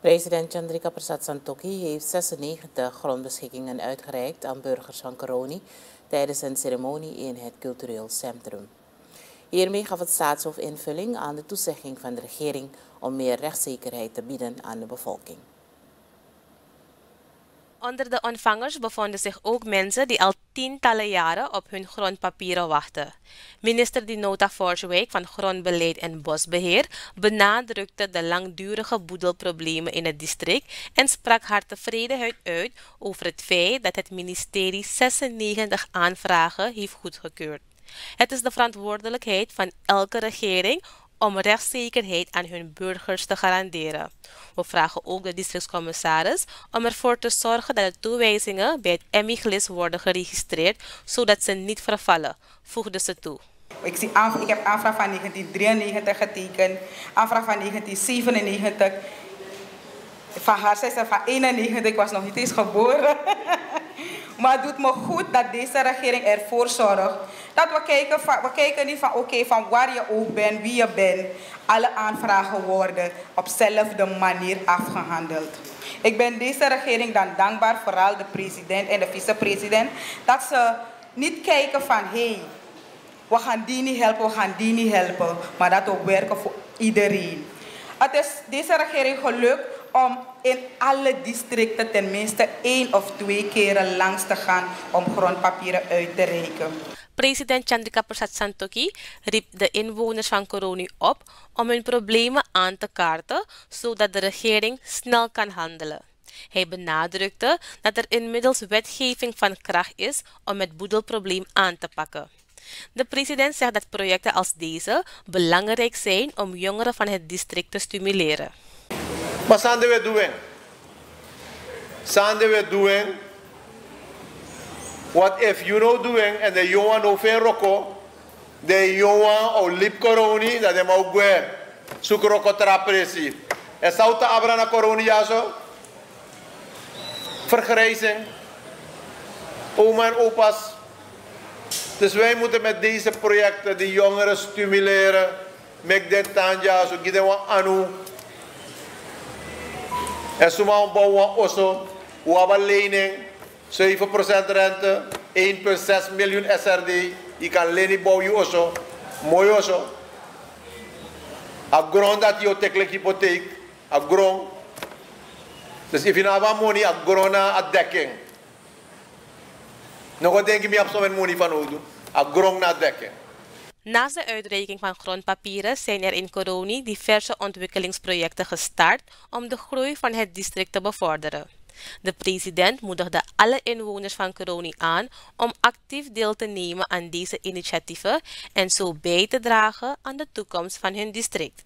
President Chandrika Prasad Santokhi heeft 96 grondbeschikkingen uitgereikt aan burgers van Coroni tijdens een ceremonie in het cultureel centrum. Hiermee gaf het staatshoofd invulling aan de toezegging van de regering om meer rechtszekerheid te bieden aan de bevolking. Onder de ontvangers bevonden zich ook mensen die al tientallen jaren op hun grondpapieren wachten. Minister Dinota Forswijk van Grondbeleid en Bosbeheer benadrukte de langdurige boedelproblemen in het district en sprak haar tevredenheid uit over het feit dat het ministerie 96 aanvragen heeft goedgekeurd. Het is de verantwoordelijkheid van elke regering om rechtszekerheid aan hun burgers te garanderen. We vragen ook de districtscommissaris om ervoor te zorgen dat de toewijzingen bij het EMIGLIS worden geregistreerd, zodat ze niet vervallen, voegde ze toe. Ik, zie ik heb aanvraag van 1993 getekend, aanvraag van 1997. Van haar zei ze van 91, ik was nog niet eens geboren. Maar het doet me goed dat deze regering ervoor zorgt dat we kijken, we kijken niet van oké, van waar je ook bent, wie je bent. Alle aanvragen worden op dezelfde manier afgehandeld. Ik ben deze regering dan dankbaar, vooral de president en de vicepresident, dat ze niet kijken van hé, hey, we gaan die niet helpen, we gaan die niet helpen, maar dat we werken voor iedereen. Het is deze regering gelukt om in alle districten tenminste één of twee keren langs te gaan om grondpapieren uit te reiken. President Chandrika Prasad Santokhi riep de inwoners van Coroni op om hun problemen aan te kaarten, zodat de regering snel kan handelen. Hij benadrukte dat er inmiddels wetgeving van kracht is om het boedelprobleem aan te pakken. De president zegt dat projecten als deze belangrijk zijn om jongeren van het district te stimuleren. But something we're doing. Something we're doing. What if you know doing and the jongen no veel rocco, de jongen o lip coroni, dat de mau gue, zoek rocco trapresi. En zou te abra na coroni ja zo? Vergrijzing. Oma en opa's. Dus wij moeten met deze projecten de jongeren stimuleren. Met dit tanja, zo gieten we anu. En suma bouwen osso, hebben lening, 7% rente, 1,6 miljoen SRD. Je kan lening bouwen osso, mooi osso. A grond dat je tekelijk hypotheek, a grond. Dus if je nou wat money, a grond a dekking. Nog denk je me op zo'n money van hoe. A grond na dekking. Naast de uitreiking van grondpapieren zijn er in Coroni diverse ontwikkelingsprojecten gestart om de groei van het district te bevorderen. De president moedigde alle inwoners van Coroni aan om actief deel te nemen aan deze initiatieven en zo bij te dragen aan de toekomst van hun district.